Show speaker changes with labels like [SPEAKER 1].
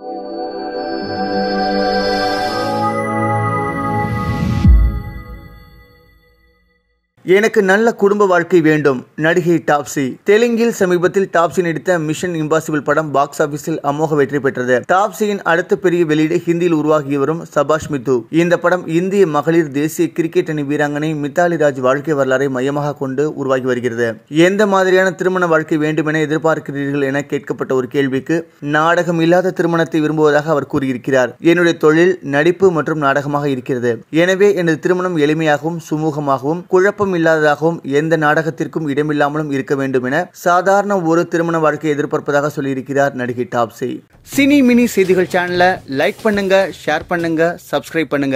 [SPEAKER 1] you எனக்கு நல்ல குடும்ப வாழ்க்கை வேண்டும். நடிகை டாப்ஸி. தெலுங்கில் சமீபத்தில் டாப்ஸி நடித்த மிஷன் இம்பாசிபிள் படம் பாக்ஸ் ஆபீஸில் அமோக வெற்றி பெற்றது. டாப்ஸியின் அடுத்த பெரிய வெளியீடு ஹிந்தியில் உருவாகி வரும் சபாஷ் மித்து. இந்த படம் இந்திய மகளிர் தேசிய கிரிக்கெட் அணி வீராங்கனை மித்தாலி ராஜ் வாழ்க்கை வரலாறை மையமாக கொண்டு உருவாகி வருகிறது. எந்த மாதிரியான திருமண வாழ்க்கை வேண்டும் என எதிர்பார்க்கிறீர்கள் என கேட்கப்பட்ட ஒரு கேள்விக்கு நாடகம் இல்லாத திருமணத்தை விரும்புவதாக அவர் கூறியிருக்கிறார். என்னுடைய தொழில் நடிப்பு மற்றும் நாடகமாக இருக்கிறது. எனவே எனது திருமணம் எளிமையாகவும் சுமூகமாகவும் குழப்பம் இல்லாததாகவும் எந்த நாடகத்திற்கும் இடமில்லாமலும் இருக்க வேண்டும் என சாதாரண ஒரு திருமண வாழ்க்கையை எதிர்பார்ப்பதாக சொல்லியிருக்கிறார் நடிகை டாப்ஸி. சினி மினி செய்திகள் சேனலை லைக் பண்ணுங்க ஷேர் பண்ணுங்க சப்ஸ்கிரைப் பண்ணுங்க.